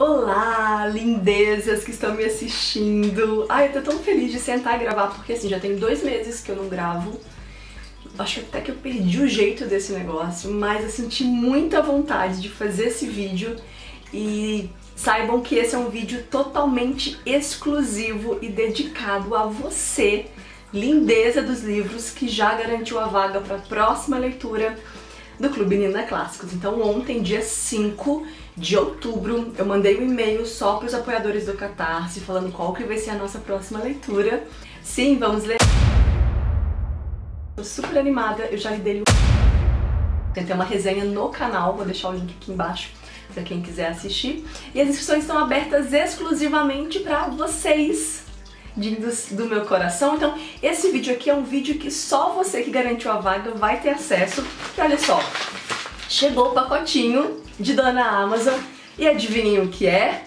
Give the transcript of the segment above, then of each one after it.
Olá, lindezas que estão me assistindo. Ai, eu tô tão feliz de sentar e gravar, porque assim, já tem dois meses que eu não gravo. Acho até que eu perdi o jeito desse negócio, mas eu senti muita vontade de fazer esse vídeo e saibam que esse é um vídeo totalmente exclusivo e dedicado a você, lindeza dos livros, que já garantiu a vaga para a próxima leitura do Clube Nina Clássicos. Então ontem, dia 5 de outubro, eu mandei um e-mail só para os apoiadores do Catarse, falando qual que vai ser a nossa próxima leitura. Sim, vamos ler. Tô super animada, eu já dele tem uma resenha no canal, vou deixar o link aqui embaixo para quem quiser assistir. E as inscrições estão abertas exclusivamente para vocês, vindos do meu coração. Então, esse vídeo aqui é um vídeo que só você que garantiu a vaga vai ter acesso. E olha só, chegou o pacotinho de Dona Amazon e adivinhem o que é?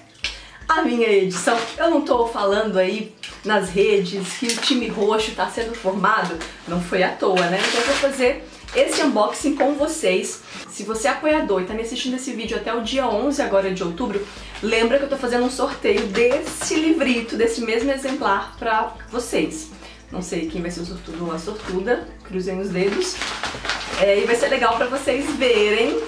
A minha edição. Eu não tô falando aí nas redes que o time roxo está sendo formado, não foi à toa, né? Então eu vou fazer esse unboxing com vocês. Se você é apoiador e está me assistindo esse vídeo até o dia 11 agora de outubro, lembra que eu tô fazendo um sorteio desse livrito, desse mesmo exemplar para vocês. Não sei quem vai ser o sortudo ou a sortuda, cruzem os dedos. É, e vai ser legal para vocês verem